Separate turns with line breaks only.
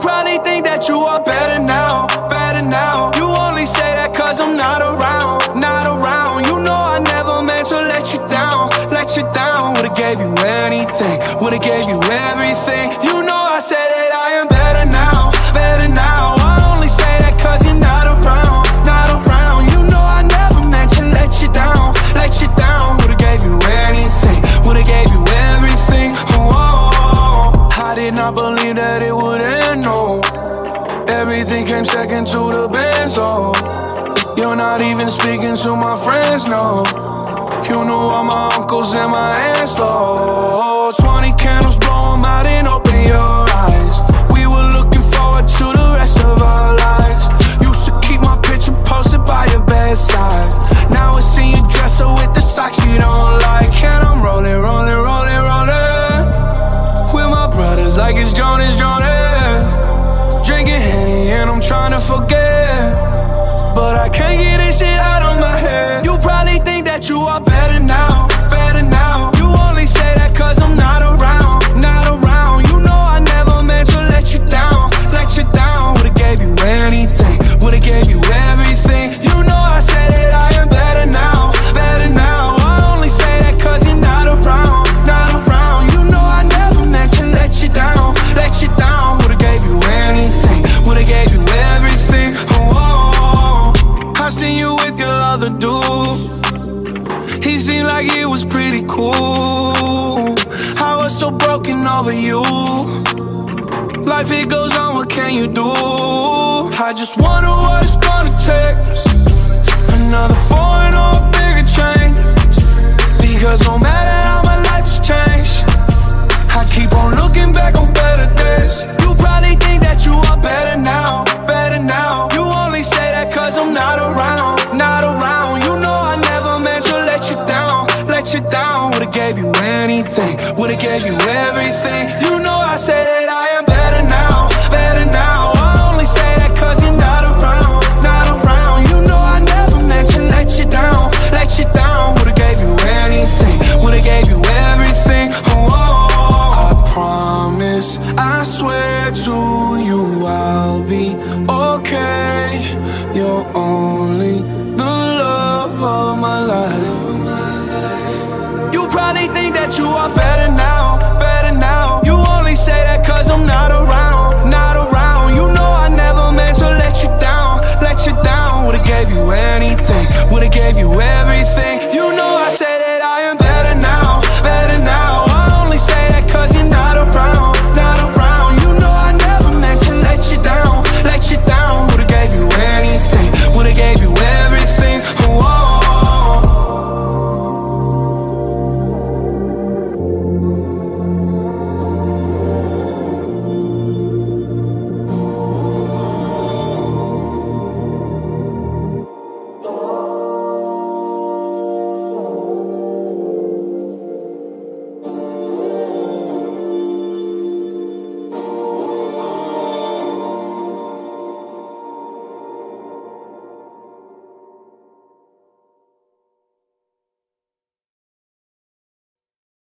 Probably think that you are better now, better now. You only say that cause I'm not around, not around. You know I never meant to let you down, let you down. Would've gave you anything, would've gave you everything. You know I said that I am better now, better now. I only say that you're not around, not around. You know I never meant to let you down, let you down. Would've gave you anything, would've gave you everything. Oh, oh, oh. I did not believe that it would. Everything came second to the best, oh. You're not even speaking to my friends, no. You knew all my uncles and my aunts, though. I'm trying to forget. But I can't get this shit out of my head. You probably think that you are better now, better now. He seemed like it was pretty cool. I was so broken over you. Life it goes on, what can you do? I just wonder what it's gonna take. Another foreign or would've gave you everything. You know I say that I am better now, better now. I only say that cause you're not around, not around. You know I never meant to let you down, let you down. Would've gave you anything, would've gave you everything. Oh, I promise, I swear to you I'll be okay. You're only the love of my life. You probably think that you are anything, would've gave you everything. You know I said it.